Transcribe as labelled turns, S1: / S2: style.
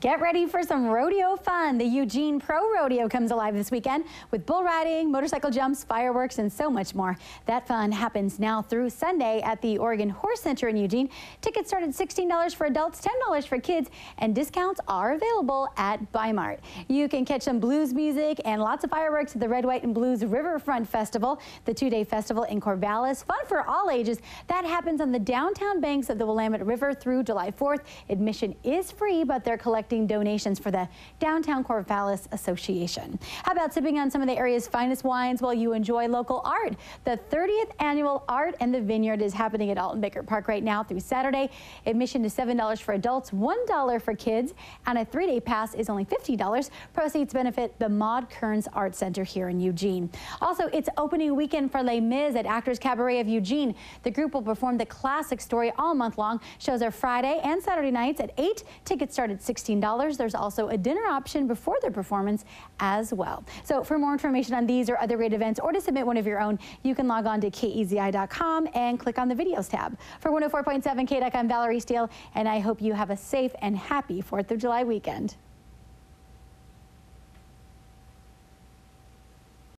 S1: Get ready for some rodeo fun. The Eugene Pro Rodeo comes alive this weekend with bull riding, motorcycle jumps, fireworks, and so much more. That fun happens now through Sunday at the Oregon Horse Center in Eugene. Tickets start at $16 for adults, $10 for kids, and discounts are available at Bi-Mart. You can catch some blues music and lots of fireworks at the Red, White, and Blues Riverfront Festival, the two-day festival in Corvallis. Fun for all ages. That happens on the downtown banks of the Willamette River through July 4th. Admission is free, but they're collecting collecting donations for the Downtown Corvallis Association. How about sipping on some of the area's finest wines while you enjoy local art? The 30th annual Art and the Vineyard is happening at Alton Baker Park right now through Saturday. Admission is $7 for adults, $1 for kids, and a three-day pass is only $50. Proceeds benefit the Maude Kerns Art Center here in Eugene. Also, it's opening weekend for Les Mis at Actors Cabaret of Eugene. The group will perform the classic story all month long. Shows are Friday and Saturday nights at 8. Tickets start at 16 $15. There's also a dinner option before their performance as well. So for more information on these or other great events or to submit one of your own, you can log on to KEZI.com and click on the videos tab. For 104.7 KDUK, I'm Valerie Steele, and I hope you have a safe and happy 4th of July weekend.